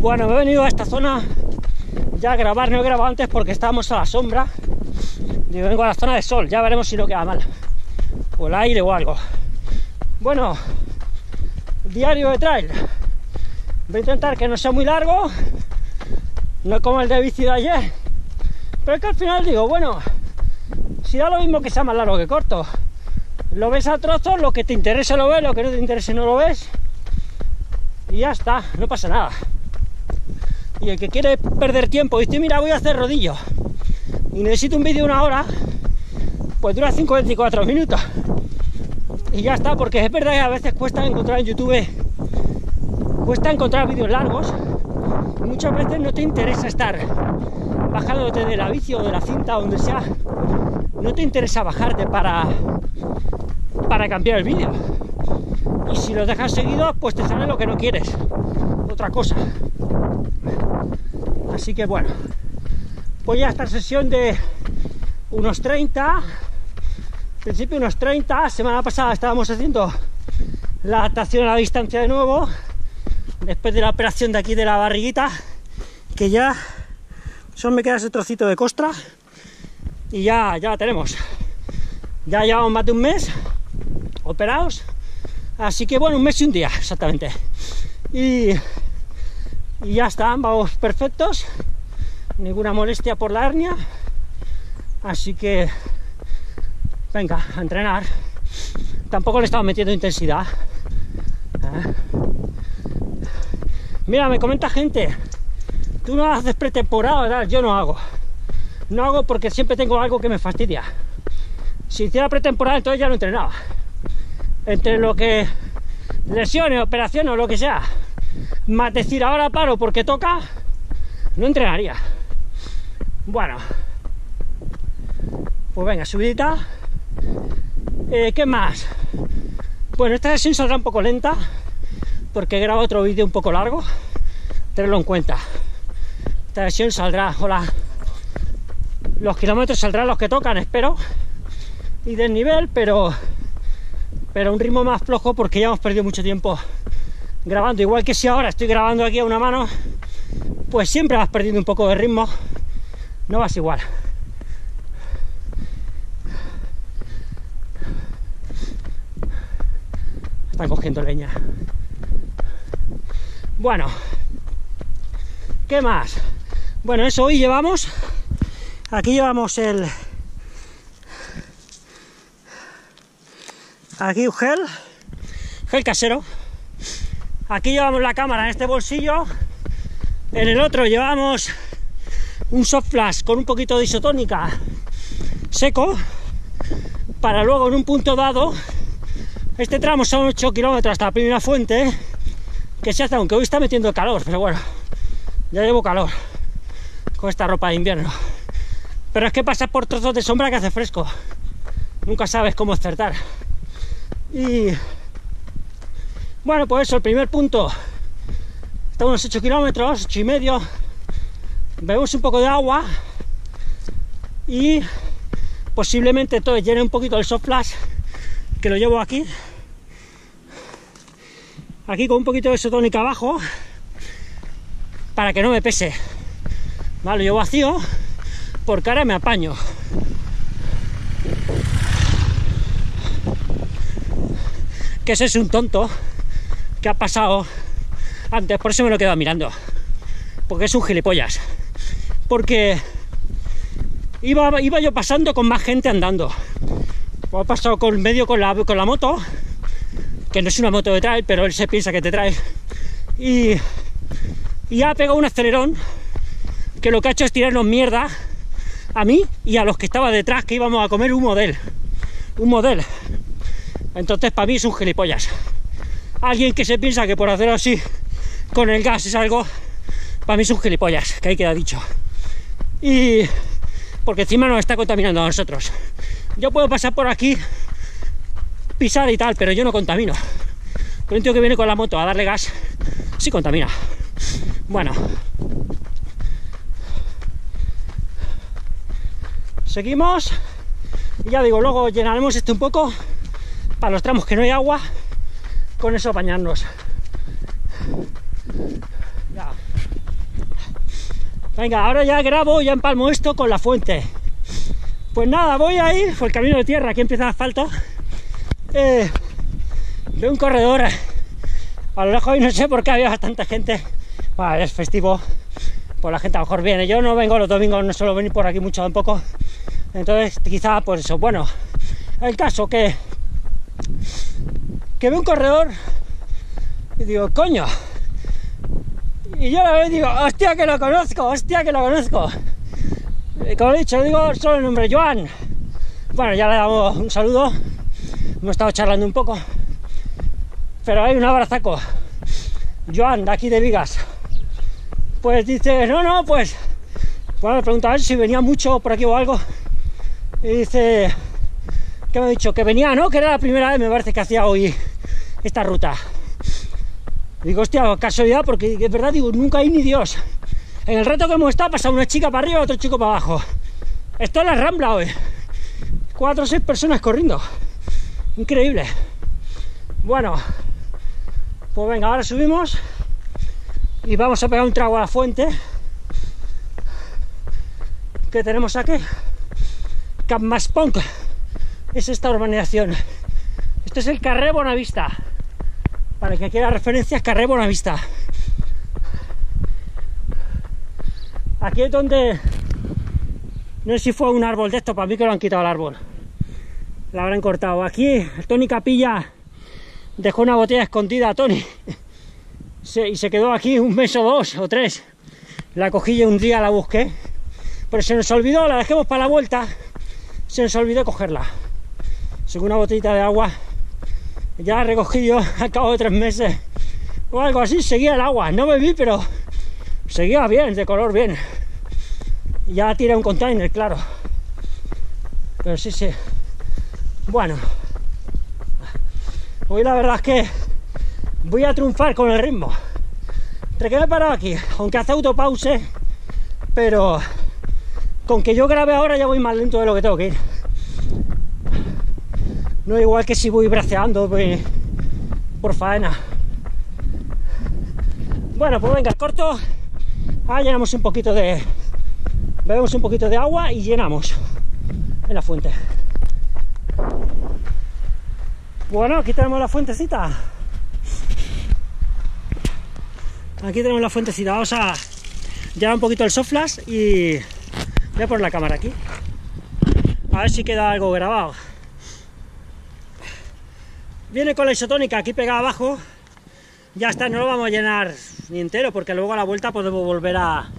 Bueno, me he venido a esta zona ya a grabar, no he grabado antes porque estábamos a la sombra. Digo, vengo a la zona de sol, ya veremos si no queda mal. O el aire o algo. Bueno, diario de trail. Voy a intentar que no sea muy largo, no como el de bici de ayer. Pero es que al final digo, bueno, si da lo mismo que sea más largo que corto. Lo ves a trozos, lo que te interese lo ves, lo que no te interese no lo ves. Y ya está, no pasa nada. Y el que quiere perder tiempo dice, mira, voy a hacer rodillo y necesito un vídeo de una hora, pues dura 5-24 minutos. Y ya está, porque es verdad que a veces cuesta encontrar en YouTube, cuesta encontrar vídeos largos. Y muchas veces no te interesa estar bajándote de la o de la cinta, donde sea. No te interesa bajarte para, para cambiar el vídeo. Y si lo dejas seguido, pues te sale lo que no quieres. Otra cosa. Así que bueno, pues ya esta sesión de unos 30, en principio unos 30, semana pasada estábamos haciendo la adaptación a la distancia de nuevo, después de la operación de aquí de la barriguita, que ya solo me queda ese trocito de costra y ya, ya la tenemos. Ya llevamos más de un mes operados, así que bueno, un mes y un día exactamente. Y, ya está, vamos perfectos, ninguna molestia por la hernia, así que venga, a entrenar. Tampoco le estaba metiendo intensidad. ¿eh? Mira, me comenta gente, tú no haces pretemporada, yo no hago. No hago porque siempre tengo algo que me fastidia. Si hiciera pretemporada, entonces ya no entrenaba. Entre lo que lesiones, operaciones o lo que sea, más decir ahora paro porque toca, no entrenaría. Bueno, pues venga, subidita. Eh, ¿Qué más? Bueno, esta sesión saldrá un poco lenta porque he grabado otro vídeo un poco largo. Tenerlo en cuenta. Esta sesión saldrá, hola. Los kilómetros saldrán los que tocan, espero. Y del nivel, pero pero un ritmo más flojo porque ya hemos perdido mucho tiempo grabando. Igual que si ahora estoy grabando aquí a una mano, pues siempre vas perdiendo un poco de ritmo. No vas igual. Están cogiendo leña. Bueno, ¿qué más? Bueno, eso hoy llevamos. Aquí llevamos el. Aquí un gel, gel casero. Aquí llevamos la cámara en este bolsillo. En el otro llevamos un soft flash con un poquito de isotónica seco para luego en un punto dado este tramo son 8 kilómetros hasta la primera fuente que se hace aunque hoy está metiendo calor pero bueno ya llevo calor con esta ropa de invierno pero es que pasa por trozos de sombra que hace fresco nunca sabes cómo acertar y bueno pues eso el primer punto. Está a unos 8 kilómetros 8 y medio. Bebemos un poco de agua y posiblemente todo llene un poquito el soft flash que lo llevo aquí. Aquí con un poquito de isotónica abajo para que no me pese. Vale, llevo vacío porque ahora me apaño que ese es un tonto que ha pasado antes, por eso me lo he quedado mirando porque es un gilipollas porque iba, yo pasando con más gente andando. O ha pasado con medio con la, con la moto, que no es una moto de trail, pero él se piensa que te trae. Y, ha pegado un acelerón que lo que ha hecho es tirarnos mierda a mí y a los que estaba detrás que íbamos a comer un model. Un model. Entonces para mí es un gilipollas. Alguien que se piensa que por hacer así con el gas es algo, para mí es un gilipollas, que ahí queda dicho y porque encima nos está contaminando a nosotros. Yo puedo pasar por aquí, pisar y tal, pero yo no contamino. Pero un tío que viene con la moto a darle gas, sí contamina. Bueno. Seguimos. Y ya digo, luego llenaremos esto un poco para los tramos que no hay agua. con eso apañarnos. Venga, ahora ya grabo, ya empalmo esto con la fuente. Pues nada, voy a ir por el camino de tierra, aquí empieza el asfalto. Eh, veo un corredor. A lo lejos y no sé por qué había bastante gente. Es festivo. Pues la gente a lo mejor viene. Yo no vengo los domingos, no suelo venir por aquí mucho tampoco. Entonces, quizá, pues eso. Bueno, el caso que. Que veo un corredor. Y digo, coño, y yo la veo y digo, hostia que lo conozco, hostia que lo conozco. Como he dicho, digo solo el nombre, Joan. Bueno, ya le damos un saludo. Hemos estado charlando un poco. Pero hay un abrazaco. Joan, de aquí de Vigas. Pues dice, no, no, pues. Bueno, le pregunto a ver si venía mucho por aquí o algo. Y dice, ¿qué me ha dicho? Que venía, ¿no? Que era la primera vez, me parece que hacía hoy esta ruta. Digo, hostia, casualidad, porque es verdad, digo, nunca hay ni Dios. En el rato que hemos estado, pasa una chica para arriba otro chico para abajo. Esto es la rambla hoy. Cuatro o seis personas corriendo. Increíble. Bueno, pues venga, ahora subimos y vamos a pegar un trago a la fuente que tenemos aquí. Punk es esta urbanización. Este es el Carré Bonavista. Para el que quiera referencias, Carré Bonavista. Aquí es donde. No sé si fue un árbol de esto, para mí que lo han quitado el árbol. La habrán cortado. Aquí, Tony Capilla dejó una botella escondida a Tony. y se quedó aquí un mes o dos o tres. La cogí yo un día, la busqué. Pero se nos olvidó, la dejemos para la vuelta. Se nos olvidó cogerla. Según una botellita de agua ya recogí yo al cabo de tres meses o algo así, seguía el agua, no bebí, pero seguía bien, de color bien. Ya tiré un container, claro. Pero sí, sí. Bueno, hoy la verdad es que voy a triunfar con el ritmo. Entre que me he parado aquí, aunque hace autopause, pero con que yo grabe ahora ya voy más lento de lo que tengo que ir. No igual que si voy braceando pues, por faena. Bueno, pues venga, corto. Ah, llenamos un poquito de. Bebemos un poquito de agua y llenamos en la fuente. Bueno, aquí tenemos la fuentecita. Aquí tenemos la fuentecita. Vamos a llenar un poquito el soflas y voy a poner la cámara aquí. A ver si queda algo grabado. Viene con la isotónica aquí pegada abajo. Ya está, no lo vamos a llenar ni entero porque luego a la vuelta podemos volver a,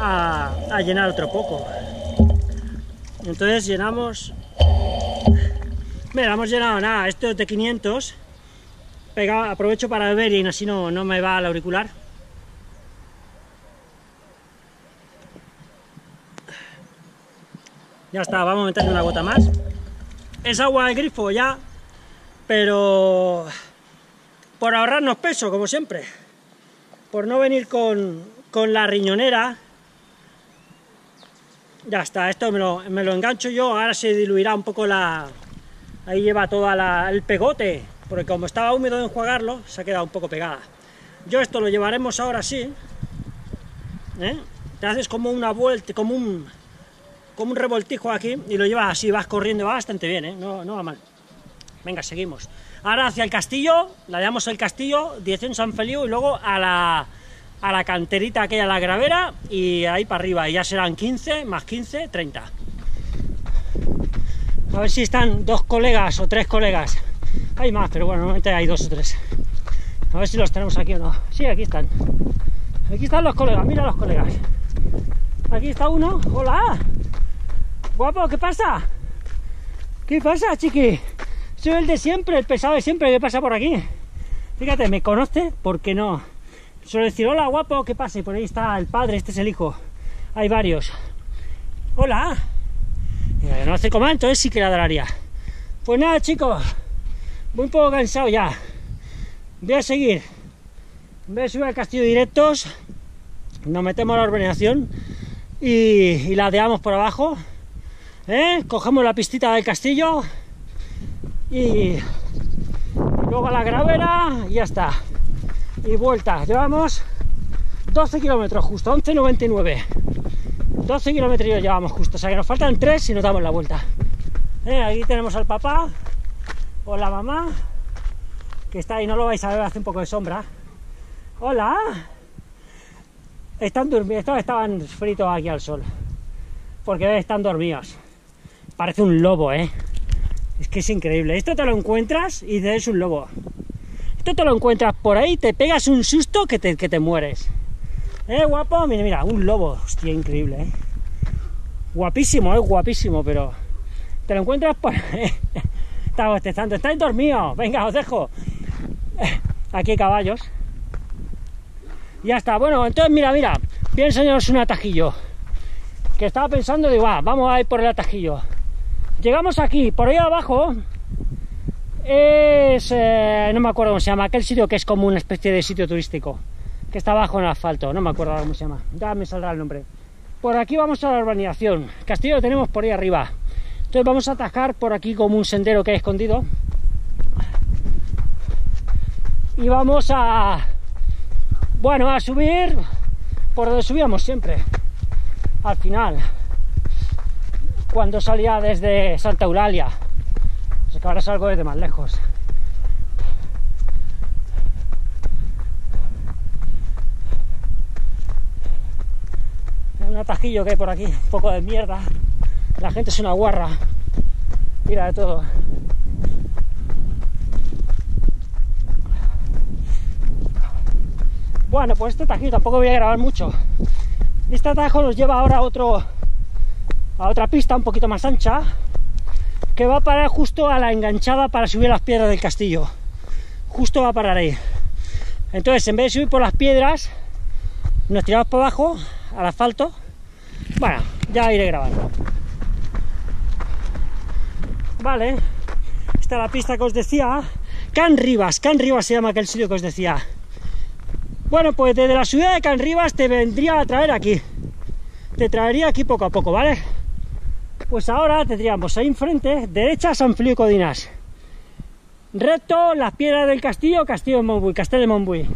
a, llenar otro poco. Entonces llenamos... Mira, hemos llenado nada, esto es de 500. Pegado, aprovecho para beber y así no, no me va al auricular. Ya está, vamos a meterle una gota más. Es agua de grifo, ya pero por ahorrarnos peso, como siempre, por no venir con, la riñonera, ya está, esto me lo, engancho yo, ahora se diluirá un poco la... ahí lleva todo el pegote, porque como estaba húmedo de enjuagarlo, se ha quedado un poco pegada. Yo esto lo llevaremos ahora sí, ¿eh? te haces como una vuelta, como un, como un revoltijo aquí, y lo llevas así, vas corriendo, va bastante bien, ¿eh? no, no va mal. Venga, seguimos. Ahora hacia el castillo, la llamamos el castillo, dirección San Feliu, y luego a la, a la canterita aquella, la gravera, y ahí para arriba, y ya serán 15, más 15, 30. A ver si están dos colegas o tres colegas. Hay más, pero bueno, normalmente hay dos o tres. A ver si los tenemos aquí o no. Sí, aquí están. Aquí están los colegas, mira los colegas. Aquí está uno. Hola. Guapo, ¿qué pasa? ¿Qué pasa, chiqui? Soy el de siempre, el pesado de siempre que pasa por aquí. Fíjate, me conoce porque no. Suelo decir, hola guapo, ¿qué pasa? Y por ahí está el padre, este es el hijo. Hay varios. Hola. no hace como entonces sí que la daría. Pues nada, chicos. Muy un poco cansado ya. Voy a seguir. Voy a subir al castillo directos. Nos metemos a la urbanización y, y ladeamos por abajo. ¿Eh? Cogemos la pistita del castillo y, luego a la gravera y ya está. Y vuelta, llevamos 12 kilómetros justo, 11.99. 12 kilómetros llevamos justo, o sea que nos faltan 3 y nos damos la vuelta. Eh, aquí tenemos al papá o la mamá que está ahí, no lo vais a ver, hace un poco de sombra. Hola. Están durmiendo, estaban fritos aquí al sol. Porque están dormidos. Parece un lobo, ¿eh? Es que es increíble. Esto te lo encuentras y dices es un lobo. Esto te lo encuentras por ahí, te pegas un susto que te, que te mueres. ¿Eh, guapo? Mira, mira, un lobo. Hostia, increíble, ¿eh? Guapísimo, ¿eh? Guapísimo, pero... Te lo encuentras por... Está bostezando. ¿Estáis dormidos? Venga, os dejo. Aquí caballos. Ya está. Bueno, entonces mira, mira. Voy a enseñaros un atajillo. Que estaba pensando, digo, va, vamos a ir por el atajillo. Llegamos aquí, por ahí abajo es, eh, no me acuerdo cómo se llama, aquel sitio que es como una especie de sitio turístico, que está abajo en el asfalto, no me acuerdo cómo se llama, ya me saldrá el nombre. Por aquí vamos a la urbanización, Castillo lo tenemos por ahí arriba. Entonces vamos a atacar por aquí como un sendero que hay escondido. Y vamos a, bueno, a subir por donde subíamos siempre, al final, cuando salía desde Santa Eulalia. Pues que ahora salgo desde más lejos. Un atajillo que hay por aquí, un poco de mierda. La gente es una guarra. Mira de todo. Bueno, pues este atajillo tampoco voy a grabar mucho. Este atajo nos lleva ahora a otro a otra pista un poquito más ancha que va a parar justo a la enganchada para subir las piedras del castillo. Justo va a parar ahí. Entonces, en vez de subir por las piedras, nos tiramos por abajo al asfalto. Bueno, ya iré grabando. Vale, esta es la pista que os decía. Can Rivas, Can Rivas se llama aquel sitio que os decía. Bueno, pues desde la ciudad de Can Rivas te vendría a traer aquí. Te traería aquí poco a poco, ¿vale? Pues ahora tendríamos ahí enfrente, derecha San Feliu Codinas. Recto, las piedras del castillo, Castillo de Montbui, Castel de Montbui.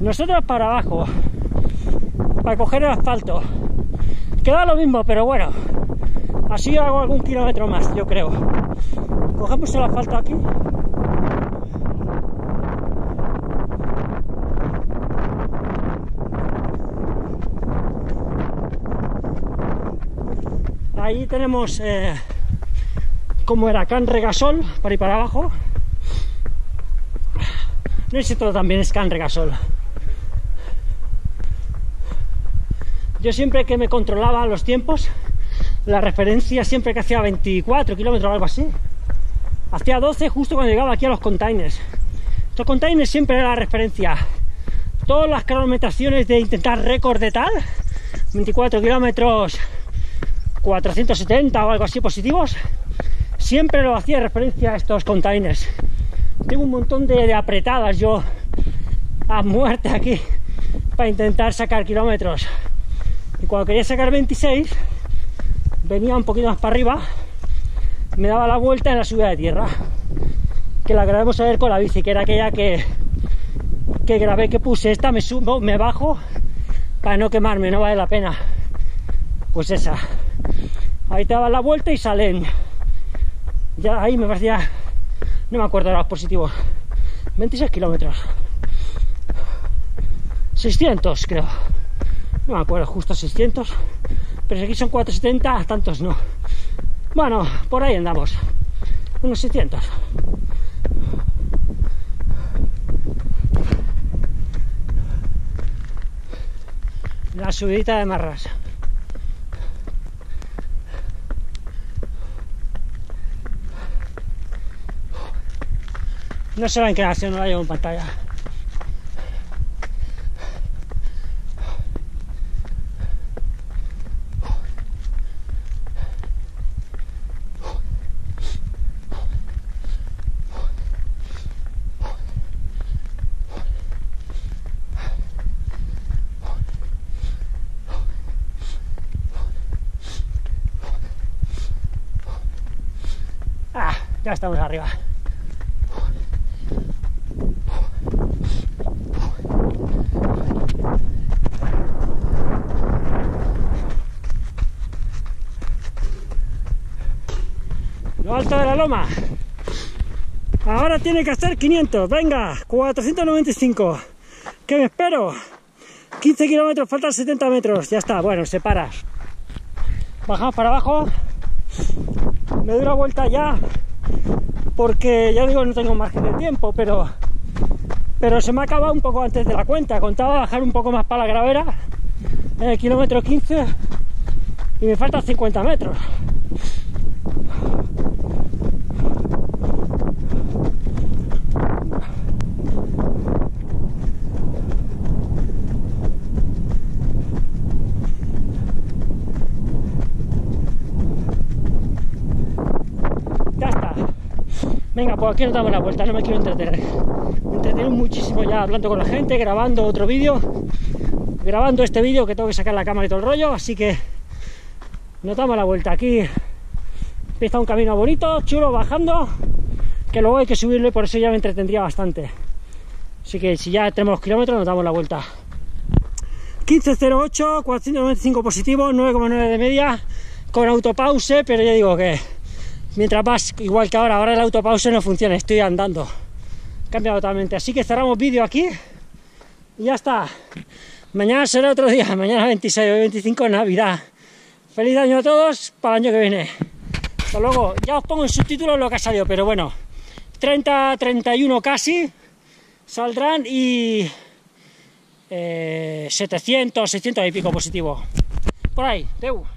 Nosotros para abajo, para coger el asfalto. Queda lo mismo, pero bueno, así hago algún kilómetro más, yo creo. Cogemos el asfalto aquí. Ahí tenemos eh, como era Can Regasol, para ir para abajo. No sé si todo también es Can Regasol. Yo siempre que me controlaba los tiempos, la referencia siempre que hacía 24 kilómetros o algo así, hacía 12 justo cuando llegaba aquí a los containers. Estos containers siempre era la referencia. Todas las cronometraciones de intentar récord de tal, 24 kilómetros 470 o algo así positivos, siempre lo hacía referencia a estos containers. Tengo un montón de, apretadas yo a muerte aquí para intentar sacar kilómetros. Y cuando quería sacar 26, venía un poquito más para arriba, me daba la vuelta en la subida de tierra, que la grabemos a ver con la bici, que era aquella que, que grabé que puse. Esta me subo, me bajo para no quemarme, no vale la pena. Pues esa. Ahí te daban la vuelta y salen. Ya ahí me parecía. No me acuerdo de los positivos. 26 kilómetros. 600, creo. No me acuerdo, justo 600. Pero si aquí son 470, tantos no. Bueno, por ahí andamos. Unos 600. La subidita de Marras. No sé la inclinación, no la llevo en pantalla. Ah, ya estamos arriba. Toma. Ahora tiene que hacer 500. Venga, 495. ¿Qué me espero? 15 kilómetros, faltan 70 metros. Ya está, bueno, se para. Bajamos para abajo. Me doy la vuelta ya. Porque ya digo, no tengo margen de tiempo, pero pero se me ha acabado un poco antes de la cuenta. Contaba bajar un poco más para la gravera en el kilómetro 15 y me faltan 50 metros. Ya está. Venga, pues aquí nos damos la vuelta, no me quiero entretener. Me entretengo muchísimo ya hablando con la gente, grabando otro vídeo, grabando este vídeo que tengo que sacar la cámara y todo el rollo, así que nos damos la vuelta aquí. Empieza un camino bonito, chulo, bajando, que luego hay que subirlo y por eso ya me entretendría bastante. Así que si ya tenemos los kilómetros, nos damos la vuelta. 15.08, 495 positivo, 9,9 de media, con autopause, pero ya digo que mientras vas, igual que ahora, ahora el autopause no funciona, estoy andando. Cambia totalmente. Así que cerramos vídeo aquí y ya está. Mañana será otro día, mañana 26 o 25 Navidad. Feliz año a todos para el año que viene. Hasta luego. Ya os pongo en subtítulos lo que ha salido, pero bueno, 30, 31 casi saldrán y eh, 700, 600 y pico positivo. Por ahí, Teu.